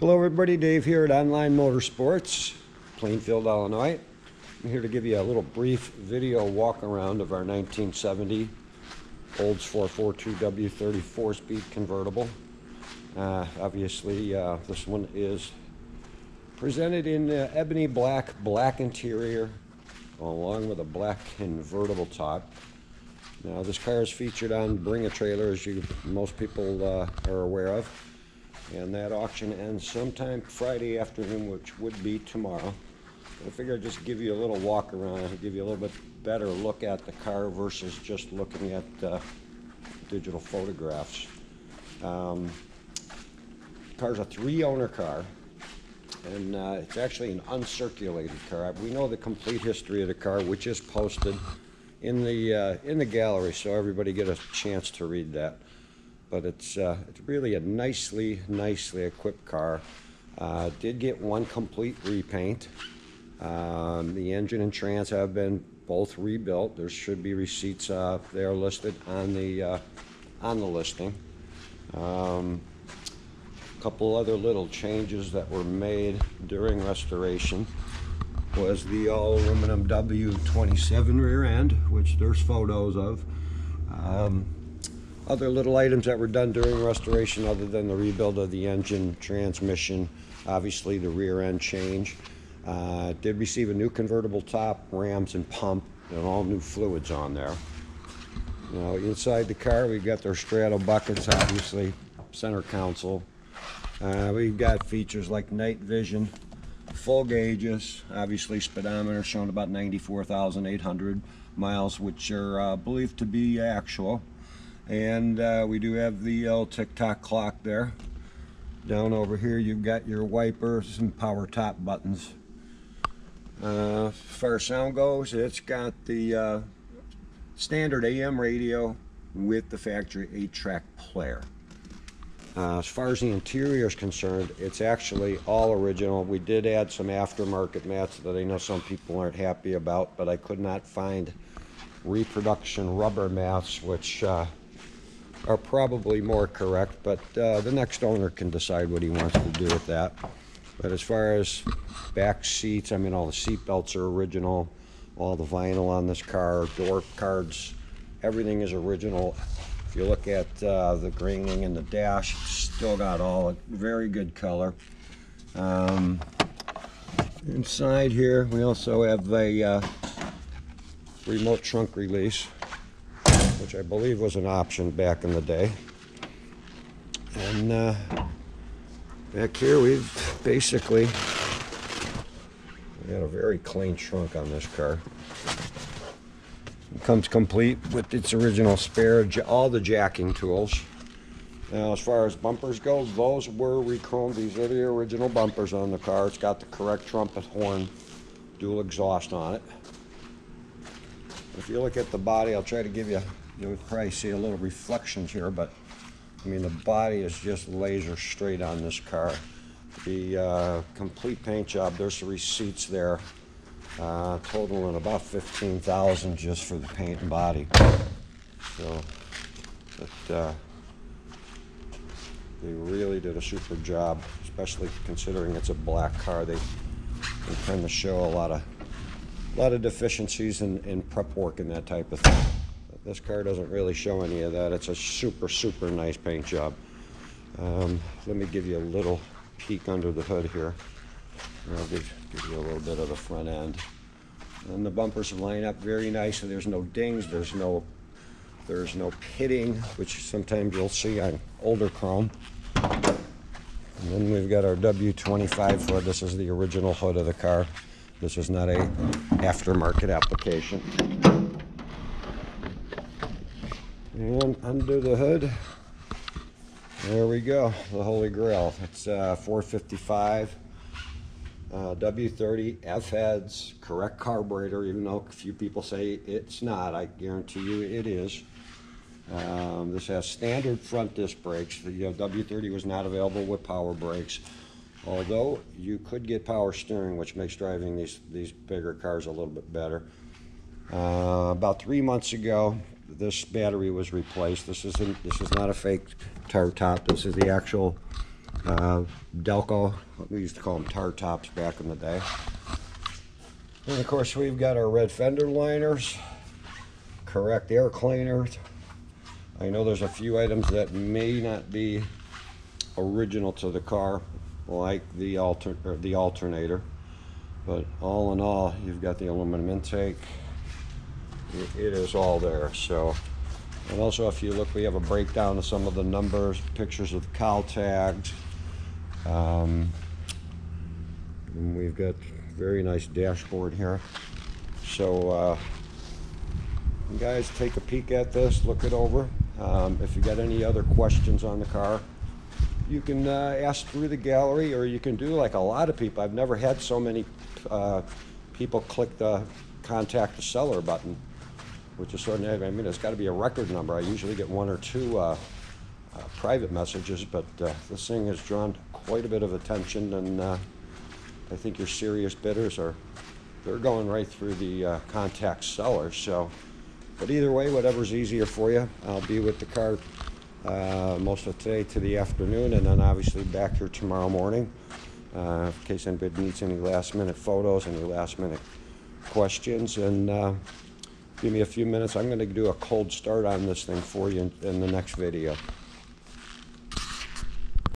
Hello, everybody. Dave here at Online Motorsports, Plainfield, Illinois. I'm here to give you a little brief video walk around of our 1970 Olds 442 W30 four-speed convertible. Uh, obviously, uh, this one is presented in uh, ebony black, black interior, along with a black convertible top. Now, this car is featured on Bring a Trailer, as you most people uh, are aware of. And that auction ends sometime Friday afternoon, which would be tomorrow. I figure I'd just give you a little walk around and give you a little bit better look at the car versus just looking at uh, digital photographs. Um, car's a three-owner car, and uh, it's actually an uncirculated car. We know the complete history of the car, which is posted in the uh, in the gallery, so everybody get a chance to read that. But it's uh, it's really a nicely nicely equipped car. Uh, did get one complete repaint. Um, the engine and trans have been both rebuilt. There should be receipts uh, there listed on the uh, on the listing. Um, couple other little changes that were made during restoration was the all aluminum W27 rear end, which there's photos of. Um, other little items that were done during restoration, other than the rebuild of the engine, transmission, obviously the rear end change. Uh, did receive a new convertible top, rams and pump, and all new fluids on there. Now inside the car, we've got their straddle buckets, obviously, center console. Uh, we've got features like night vision, full gauges, obviously speedometer showing about 94,800 miles, which are uh, believed to be actual. And uh, we do have the old tick-tock clock there. Down over here, you've got your wipers and power top buttons. Uh, as far as sound goes, it's got the uh, standard AM radio with the factory 8-track player. Uh, as far as the interior is concerned, it's actually all original. We did add some aftermarket mats that I know some people aren't happy about, but I could not find reproduction rubber mats, which uh, are probably more correct, but uh, the next owner can decide what he wants to do with that. But as far as back seats, I mean, all the seat belts are original, all the vinyl on this car, door cards, everything is original. If you look at uh, the graining in the dash, still got all a very good color. Um, inside here, we also have a uh, remote trunk release, which I believe was an option back in the day. And uh, back here, we've basically got a very clean trunk on this car. It comes complete with its original spare, all the jacking tools. Now, as far as bumpers go, those were re-chromed. These are the original bumpers on the car. It's got the correct trumpet horn, dual exhaust on it. If you look at the body, I'll try to give you, you'll probably see a little reflections here, but I mean, the body is just laser straight on this car. The uh, complete paint job, there's the receipts there, uh, totaling about fifteen thousand just for the paint and body. So, but, uh, they really did a super job, especially considering it's a black car. They, they tend to show a lot of, a lot of deficiencies in, in prep work and that type of thing. This car doesn't really show any of that. It's a super, super nice paint job. Um, let me give you a little peek under the hood here. I'll give, give you a little bit of the front end. And the bumpers line up very nicely. There's no dings, there's no, there's no pitting, which sometimes you'll see on older chrome. And then we've got our W25 hood. This is the original hood of the car. This is not a aftermarket application. And under the hood, there we go, the Holy Grail. It's uh, 455, uh, W30, F heads, correct carburetor, even though a few people say it's not. I guarantee you it is. Um, this has standard front disc brakes. The uh, W30 was not available with power brakes. Although you could get power steering, which makes driving these, these bigger cars a little bit better. Uh, about three months ago, this battery was replaced. This isn't, this is not a fake tar top. This is the actual uh, Delco, we used to call them tar tops back in the day. And of course, we've got our red fender liners, correct air cleaners. I know there's a few items that may not be original to the car, like the alter, or the alternator. But all in all, you've got the aluminum intake. It- is all there, so. And also, if you look, we have a breakdown of some of the numbers, pictures of the cowl tags. Um, and we've got very nice dashboard here. So, uh, guys take a peek at this, look it over. Um, if you got any other questions on the car, you can uh, ask through the gallery, or you can do like a lot of people. I've never had so many uh, people click the contact the seller button, which is sort of, I mean, it's got to be a record number. I usually get one or two uh, uh, private messages, but uh, this thing has drawn quite a bit of attention, and uh, I think your serious bidders are, they're going right through the uh, contact seller, so. But either way, whatever's easier for you, I'll be with the car uh, most of today to the afternoon, and then obviously back here tomorrow morning. In case anybody needs any last minute photos, any last minute questions, and give me a few minutes. I'm gonna do a cold start on this thing for you in, in the next video.